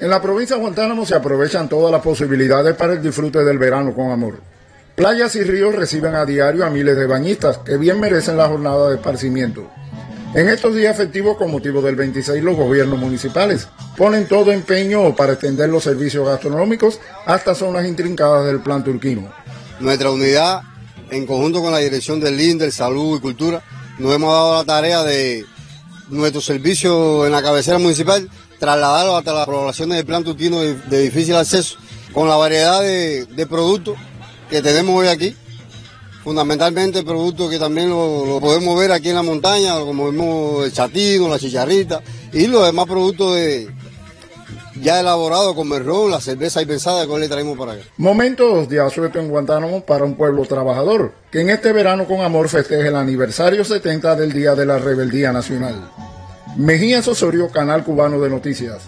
En la provincia de Guantánamo se aprovechan todas las posibilidades para el disfrute del verano con amor. Playas y ríos reciben a diario a miles de bañistas que bien merecen la jornada de esparcimiento. En estos días festivos con motivo del 26 los gobiernos municipales ponen todo empeño para extender los servicios gastronómicos hasta zonas intrincadas del plan turquino. Nuestra unidad, en conjunto con la dirección del INDER, Salud y Cultura, nos hemos dado la tarea de nuestro servicio en la cabecera municipal trasladarlo hasta las poblaciones del plan turquino de, difícil acceso, con la variedad de, productos que tenemos hoy aquí. Fundamentalmente productos que también lo, podemos ver aquí en la montaña, como vemos el chatino, la chicharrita y los demás productos de, ya elaborados como el ron, la cerveza y pensada que hoy le traemos para acá. Momentos de asueto en Guantánamo para un pueblo trabajador, que en este verano con amor festeje el aniversario 70 del Día de la Rebeldía Nacional. Mejía Osorio, Canal Cubano de Noticias.